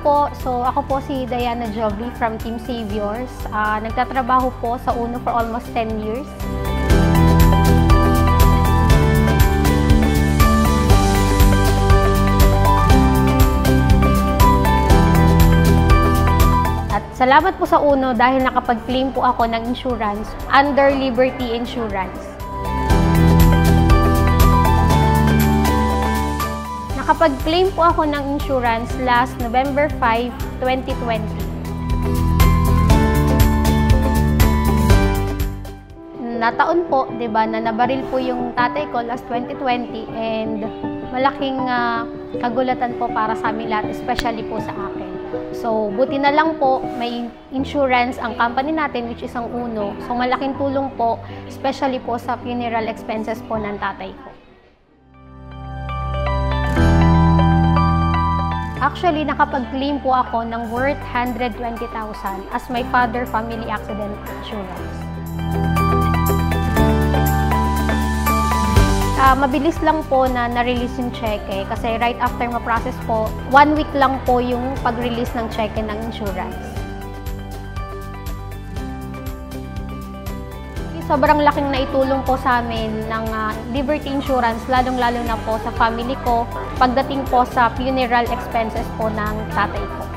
po. So, ako po si Diana Jovi from Team Saviors. Ah, nagtatrabaho po sa UNO for almost 10 years. At salamat po sa UNO dahil nakapag-claim po ako ng insurance under Liberty Insurance. Nakapag-claim po ako ng insurance last November 5, 2020. Nataon po, 'di ba, na nabaril po yung tatay ko last 2020 and malaking ah, kagulatan po para sa amin lahat, especially po sa akin. So, buti na lang po, may insurance ang company natin, which is ang UNO. So, malaking tulong po, especially po sa funeral expenses po ng tatay ko. Actually, nakapag-claim po ako ng worth 120,000 as my father family accident insurance. Ah, mabilis lang po na na-release yung cheque kasi right after ma-process po, one week lang po yung pag-release ng cheque ng insurance. Sobrang laking naitulong po sa amin ng ah, Liberty Insurance, lalong-lalo na po sa family ko, pagdating po sa funeral expenses po ng tatay ko.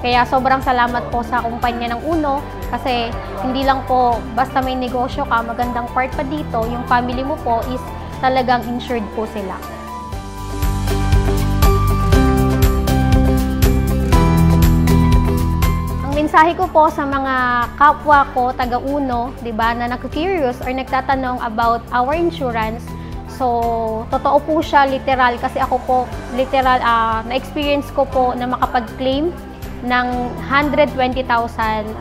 Kaya sobrang salamat po sa kumpanya ng Uno kasi hindi lang po basta may negosyo ka, magandang part pa dito, yung family mo po is talagang insured po sila. Mensahe ko po sa mga kapwa ko, taga-uno, di ba, na nag-curious or nagtatanong about our insurance, So, totoo po siya, literal, kasi ako po, literal, ah, na-experience ko po na makapag-claim ng 120,000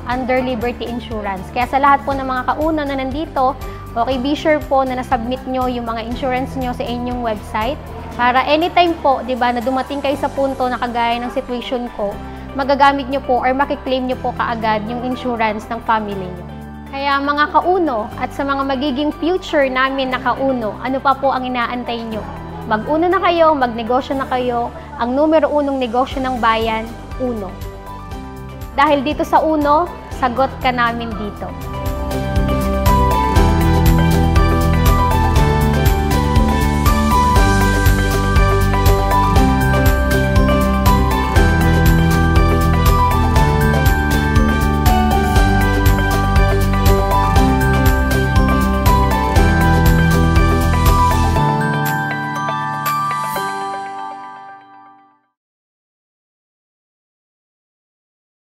under Liberty Insurance. Kaya sa lahat po ng mga kauna na nandito, okay, be sure po na nasubmit nyo yung mga insurance nyo sa inyong website para anytime po, di ba, na dumating kayo sa punto na kagaya ng situation ko, magagamit nyo po or makiklaim nyo po kaagad yung insurance ng family nyo. Kaya mga kauno at sa mga magiging future namin na kauno, ano pa po ang inaantay nyo? Mag-uno na kayo, magnegosyo na kayo. Ang numero unong negosyo ng bayan, uno. Dahil dito sa uno, sagot ka namin dito.